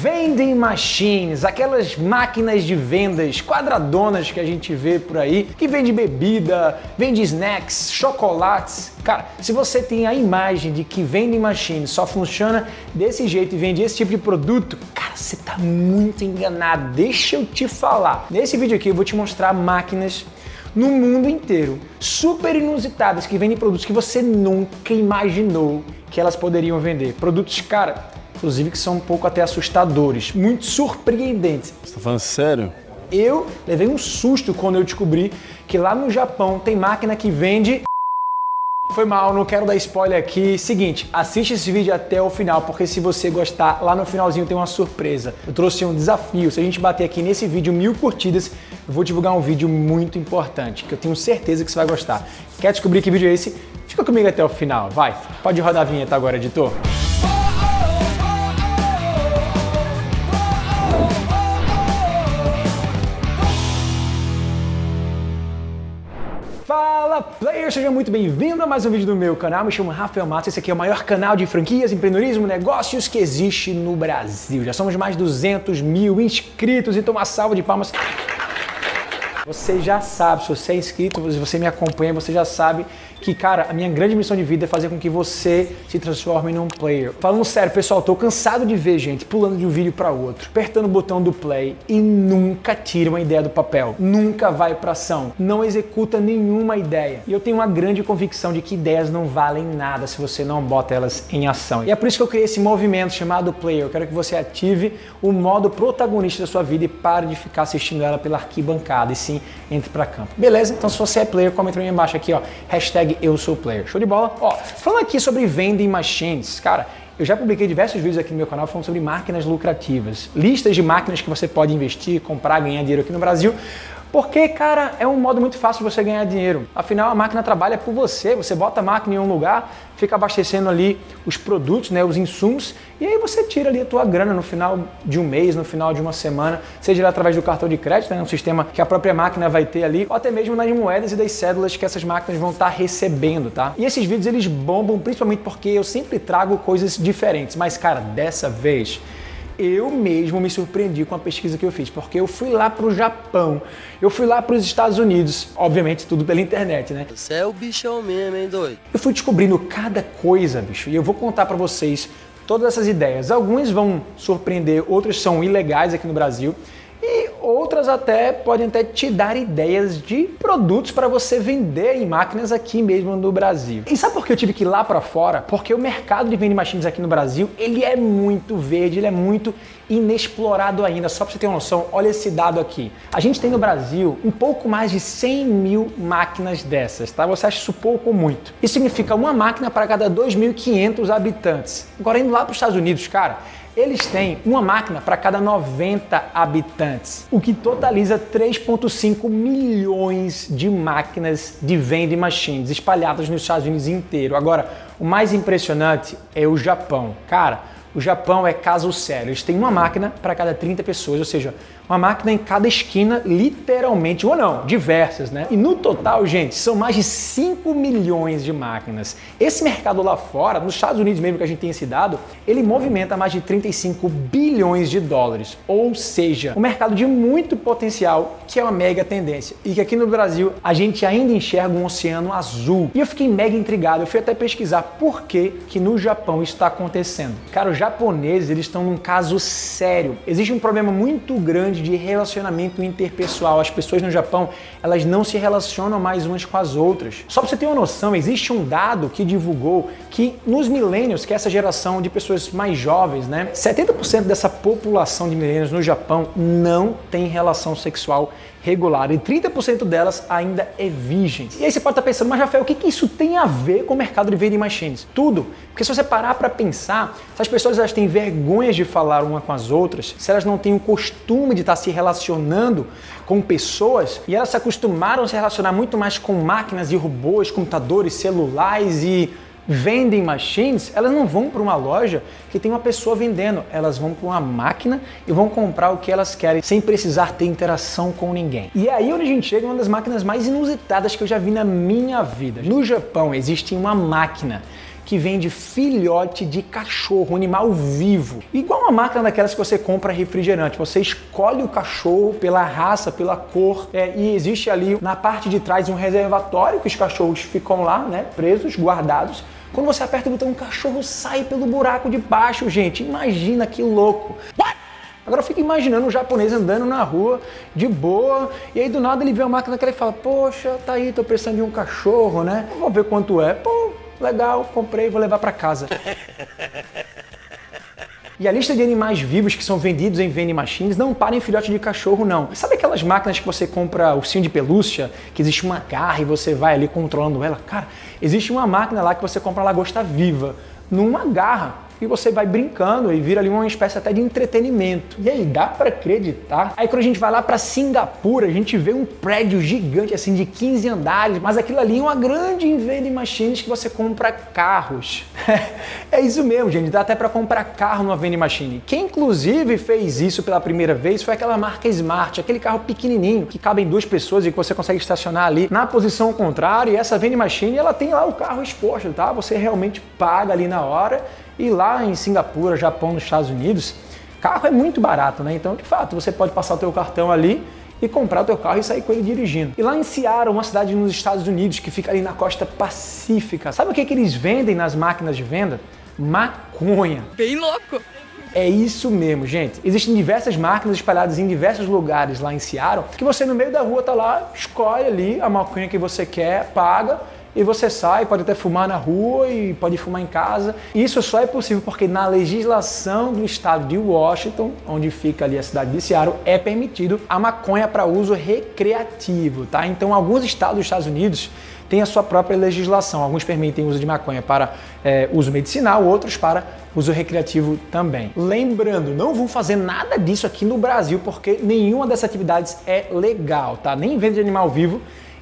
Vending machines, aquelas máquinas de vendas quadradonas que a gente vê por aí, que vende bebida, vende snacks, chocolates. Cara, se você tem a imagem de que vending machine só funciona desse jeito e vende esse tipo de produto, cara, você tá muito enganado. Deixa eu te falar. Nesse vídeo aqui eu vou te mostrar máquinas no mundo inteiro, super inusitadas, que vendem produtos que você nunca imaginou que elas poderiam vender. Produtos, cara, inclusive que são um pouco até assustadores, muito surpreendentes. Você tá falando sério? Eu levei um susto quando eu descobri que lá no Japão tem máquina que vende foi mal, não quero dar spoiler aqui. Seguinte, assiste esse vídeo até o final, porque se você gostar, lá no finalzinho tem uma surpresa. Eu trouxe um desafio. Se a gente bater aqui nesse vídeo mil curtidas, eu vou divulgar um vídeo muito importante, que eu tenho certeza que você vai gostar. Quer descobrir que vídeo é esse? Fica comigo até o final, vai. Pode rodar a vinheta agora, editor. Fala player, seja muito bem-vindo a mais um vídeo do meu canal. Me chamo Rafael Matos, esse aqui é o maior canal de franquias, empreendedorismo, negócios que existe no Brasil. Já somos mais de 200 mil inscritos, então uma salva de palmas. Você já sabe, se você é inscrito, se você me acompanha, você já sabe que, cara, a minha grande missão de vida é fazer com que você se transforme num player. Falando sério, pessoal, tô cansado de ver gente pulando de um vídeo para outro, apertando o botão do play e nunca tira uma ideia do papel, nunca vai para ação, não executa nenhuma ideia. E eu tenho uma grande convicção de que ideias não valem nada se você não bota elas em ação. E é por isso que eu criei esse movimento chamado player. Eu quero que você ative o modo protagonista da sua vida e pare de ficar assistindo ela pela arquibancada e sim entre para campo. Beleza? Então se você é player, comenta aí embaixo aqui, ó, hashtag eu sou player. Show de bola? Ó, falando aqui sobre vending machines, cara, eu já publiquei diversos vídeos aqui no meu canal falando sobre máquinas lucrativas, listas de máquinas que você pode investir, comprar, ganhar dinheiro aqui no Brasil. Porque, cara, é um modo muito fácil de você ganhar dinheiro. Afinal, a máquina trabalha por você. Você bota a máquina em um lugar, fica abastecendo ali os produtos, né, os insumos, e aí você tira ali a tua grana no final de um mês, no final de uma semana, seja através do cartão de crédito, né, um sistema que a própria máquina vai ter ali, ou até mesmo nas moedas e das cédulas que essas máquinas vão estar recebendo, tá? E esses vídeos eles bombam principalmente porque eu sempre trago coisas diferentes, mas cara, dessa vez eu mesmo me surpreendi com a pesquisa que eu fiz, porque eu fui lá para o Japão, eu fui lá para os Estados Unidos, obviamente tudo pela internet, né? Você é o bichão mesmo, hein, doido? Eu fui descobrindo cada coisa, bicho, e eu vou contar para vocês todas essas ideias. Algumas vão surpreender, outras são ilegais aqui no Brasil. Até podem até te dar ideias de produtos para você vender em máquinas aqui mesmo no Brasil. E sabe por que eu tive que ir lá para fora? Porque o mercado de vending machines aqui no Brasil, ele é muito verde, ele é muito inexplorado ainda. Só para você ter uma noção, olha esse dado aqui. A gente tem no Brasil um pouco mais de 100 mil máquinas dessas, tá? Você acha isso pouco ou muito? Isso significa uma máquina para cada 2.500 habitantes. Agora indo lá para os Estados Unidos, cara, eles têm uma máquina para cada 90 habitantes, o que totaliza 3,5 milhões de máquinas de vending machines espalhadas nos Estados Unidos inteiro. Agora, o mais impressionante é o Japão. Cara, o Japão é caso sério. Eles têm uma máquina para cada 30 pessoas, ou seja, uma máquina em cada esquina, literalmente, ou não, diversas, né? E no total, gente, são mais de 5 milhões de máquinas. Esse mercado lá fora, nos Estados Unidos mesmo que a gente tem esse dado, ele movimenta mais de 35 bilhões de dólares. Ou seja, um mercado de muito potencial, que é uma mega tendência. E que aqui no Brasil a gente ainda enxerga um oceano azul. E eu fiquei mega intrigado, eu fui até pesquisar por que que no Japão está acontecendo. Cara, os japoneses, eles estão num caso sério. Existe um problema muito grande de relacionamento interpessoal. As pessoas no Japão, elas não se relacionam mais umas com as outras. Só para você ter uma noção, existe um dado que divulgou que nos milênios, que é essa geração de pessoas mais jovens, né, 70% dessa população de milênios no Japão não tem relação sexual regular e 30% delas ainda é virgem. E aí você pode estar pensando, mas Rafael, o que, que isso tem a ver com o mercado de vending machines? Tudo. Porque se você parar para pensar, se as pessoas elas têm vergonha de falar uma com as outras, se elas não têm o costume de estar se relacionando com pessoas e elas se acostumaram a se relacionar muito mais com máquinas e robôs, computadores, celulares e vending machines, elas não vão para uma loja que tem uma pessoa vendendo, elas vão para uma máquina e vão comprar o que elas querem sem precisar ter interação com ninguém. E é aí onde a gente chega uma das máquinas mais inusitadas que eu já vi na minha vida. No Japão existe uma máquina que vende filhote de cachorro, um animal vivo. Igual uma máquina daquelas que você compra refrigerante. Você escolhe o cachorro pela raça, pela cor, é, e existe ali na parte de trás um reservatório que os cachorros ficam lá, né, presos, guardados. Quando você aperta o botão, o cachorro sai pelo buraco de baixo, gente. Imagina que louco. What? Agora eu fico imaginando um japonês andando na rua de boa e aí do nada ele vê uma máquina que ele fala: Poxa, tá aí, tô precisando de um cachorro, né? Vou ver quanto é. Pô, legal, comprei, vou levar para casa. E a lista de animais vivos que são vendidos em vending machines não para em filhote de cachorro, não. Sabe aquelas máquinas que você compra ursinho de pelúcia, que existe uma garra e você vai ali controlando ela? Cara, existe uma máquina lá que você compra lagosta viva, numa garra e você vai brincando e vira ali uma espécie até de entretenimento. E aí, dá para acreditar? Aí quando a gente vai lá para Singapura, a gente vê um prédio gigante assim de 15 andares, mas aquilo ali é uma grande vending machines que você compra carros. é isso mesmo, gente, dá até para comprar carro numa vending machine. Quem inclusive fez isso pela primeira vez foi aquela marca Smart, aquele carro pequenininho que cabem duas pessoas e que você consegue estacionar ali na posição contrária. E essa vending machine, ela tem lá o carro exposto, tá? Você realmente paga ali na hora e lá em Singapura, Japão, nos Estados Unidos, carro é muito barato, né? Então, de fato, você pode passar o teu cartão ali e comprar o teu carro e sair com ele dirigindo. E lá em Seattle, uma cidade nos Estados Unidos que fica ali na costa pacífica, sabe o que, que eles vendem nas máquinas de venda? Maconha. Bem louco! É isso mesmo, gente. Existem diversas máquinas espalhadas em diversos lugares lá em Seattle que você no meio da rua tá lá, escolhe ali a maconha que você quer, paga e você sai, pode até fumar na rua e pode fumar em casa. Isso só é possível porque na legislação do estado de Washington, onde fica ali a cidade de Seattle, é permitido a maconha para uso recreativo, tá? Então, alguns estados dos Estados Unidos têm a sua própria legislação. Alguns permitem o uso de maconha para é, uso medicinal, outros para uso recreativo também. Lembrando, não vão fazer nada disso aqui no Brasil porque nenhuma dessas atividades é legal, tá? Nem venda de animal vivo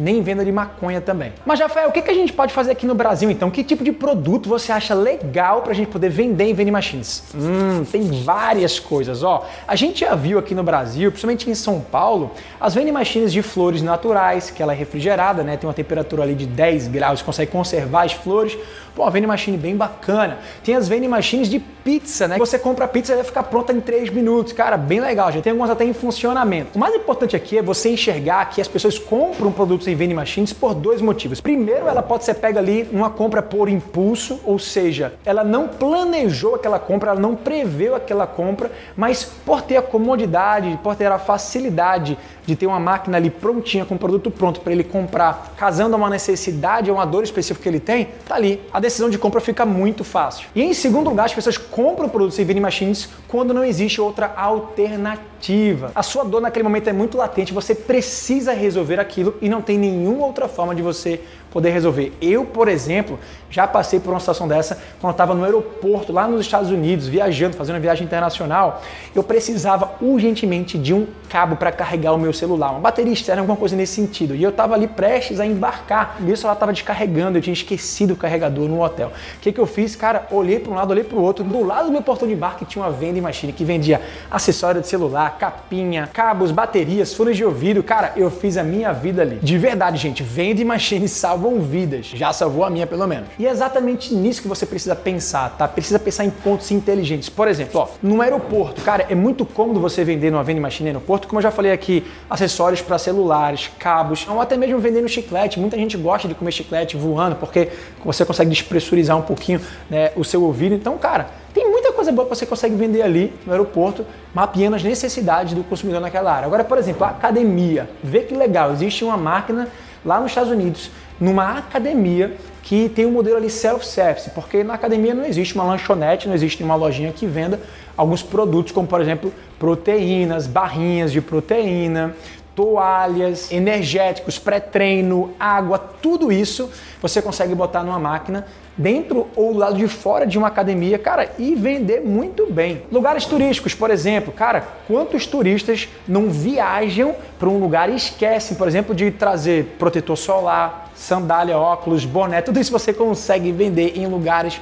nem venda de maconha também. Mas, Rafael, o que, que a gente pode fazer aqui no Brasil então? Que tipo de produto você acha legal para a gente poder vender em vending machines? Hum, tem várias coisas, ó. A gente já viu aqui no Brasil, principalmente em São Paulo, as vending machines de flores naturais, que ela é refrigerada, né? Tem uma temperatura ali de 10 graus, consegue conservar as flores. Pô, uma vending machine bem bacana. Tem as vending machines de pizza, né? Você compra a pizza e vai ficar pronta em 3 minutos. Cara, bem legal. Já tem algumas até em funcionamento. O mais importante aqui é você enxergar que as pessoas compram produtos em vending machines por dois motivos. Primeiro, ela pode ser pega ali numa compra por impulso, ou seja, ela não planejou aquela compra, ela não preveu aquela compra, mas por ter a comodidade, por ter a facilidade de ter uma máquina ali prontinha com o produto pronto para ele comprar, casando a uma necessidade ou uma dor específica que ele tem, tá ali. A decisão de compra fica muito fácil. E em segundo lugar, as pessoas compram produtos em vending machines quando não existe outra alternativa. A sua dor naquele momento é muito latente, você precisa resolver aquilo e não tem nenhuma outra forma de você poder resolver. Eu, por exemplo, já passei por uma situação dessa quando eu estava no aeroporto lá nos Estados Unidos, viajando, fazendo uma viagem internacional. Eu precisava urgentemente de um cabo para carregar o meu celular, uma bateria externa, alguma coisa nesse sentido. E eu estava ali prestes a embarcar. E isso ela estava descarregando, eu tinha esquecido o carregador no hotel. O que, que eu fiz? Cara, olhei para um lado, olhei para o outro. Do lado do meu portão de embarque tinha uma vending machine que vendia acessório de celular, capinha, cabos, baterias, fones de ouvido. Cara, eu fiz a minha vida ali. De verdade, gente, vending machine salvam vidas. Já salvou a minha, pelo menos. E é exatamente nisso que você precisa pensar, tá? Precisa pensar em pontos inteligentes. Por exemplo, ó, no aeroporto, cara, é muito cômodo você vender numa vending machine no aeroporto, como eu já falei aqui, acessórios para celulares, cabos, ou até mesmo vendendo chiclete. Muita gente gosta de comer chiclete voando, porque você consegue despressurizar um pouquinho né, o seu ouvido. Então, cara, tem muita coisa boa que você consegue vender ali no aeroporto, mapeando as necessidades do consumidor naquela área. Agora, por exemplo, a academia. Vê que legal, existe uma máquina lá nos Estados Unidos, numa academia que tem um modelo ali self-service, porque na academia não existe uma lanchonete, não existe uma lojinha que venda alguns produtos, como por exemplo proteínas, barrinhas de proteína, toalhas, energéticos, pré-treino, água, tudo isso você consegue botar numa máquina dentro ou do lado de fora de uma academia, cara, e vender muito bem. Lugares turísticos, por exemplo, cara, quantos turistas não viajam para um lugar e esquecem, por exemplo, de trazer protetor solar, sandália, óculos, boné, tudo isso você consegue vender em lugares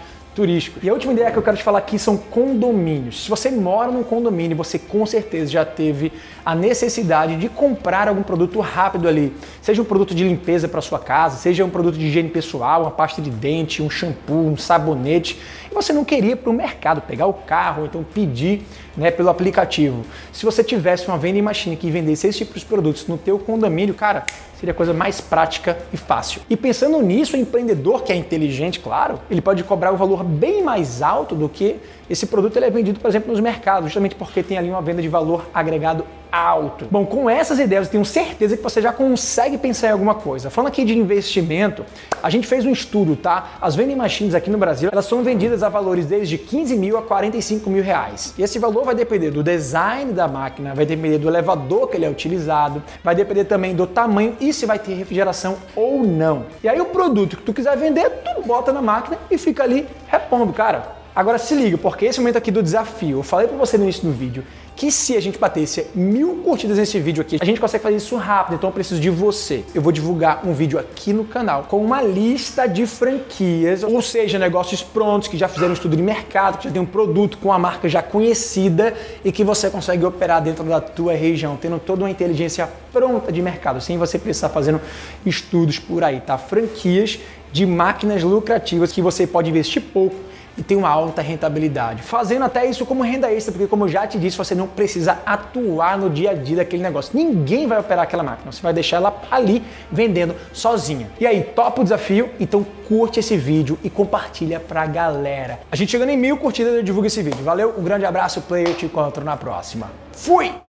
E a última ideia que eu quero te falar aqui são condomínios. Se você mora num condomínio, você com certeza já teve a necessidade de comprar algum produto rápido ali, seja um produto de limpeza para sua casa, seja um produto de higiene pessoal, uma pasta de dente, um shampoo, um sabonete, e você não queria ir para o mercado pegar o carro, ou então pedir né, pelo aplicativo. Se você tivesse uma vending machine que vendesse esses tipos de produtos no teu condomínio, cara, seria a coisa mais prática e fácil. E pensando nisso, o empreendedor que é inteligente, claro, ele pode cobrar um valor bem mais alto do que esse produto ele é vendido, por exemplo, nos mercados, justamente porque tem ali uma venda de valor agregado alto. Bom, com essas ideias eu tenho certeza que você já consegue pensar em alguma coisa. Falando aqui de investimento, a gente fez um estudo, tá? As vending machines aqui no Brasil, elas são vendidas a valores desde 15 mil a 45 mil reais. E esse valor vai depender do design da máquina, vai depender do elevador que ele é utilizado, vai depender também do tamanho e se vai ter refrigeração ou não. E aí o produto que tu quiser vender, tu bota na máquina e fica ali repondo, cara. Agora se liga, porque esse momento aqui do desafio, eu falei para você no início do vídeo que se a gente batesse mil curtidas nesse vídeo aqui, a gente consegue fazer isso rápido, então eu preciso de você. Eu vou divulgar um vídeo aqui no canal com uma lista de franquias, ou seja, negócios prontos que já fizeram estudo de mercado, que já tem um produto com a marca já conhecida e que você consegue operar dentro da tua região, tendo toda uma inteligência pronta de mercado, sem você precisar fazendo estudos por aí, tá? Franquias de máquinas lucrativas que você pode investir pouco e tem uma alta rentabilidade. Fazendo até isso como renda extra, porque como eu já te disse, você não precisa atuar no dia a dia daquele negócio. Ninguém vai operar aquela máquina, você vai deixar ela ali vendendo sozinha. E aí, topa o desafio? Então curte esse vídeo e compartilha pra galera. A gente chegando em mil curtidas, eu divulgo esse vídeo. Valeu, um grande abraço, player, te encontro na próxima. Fui!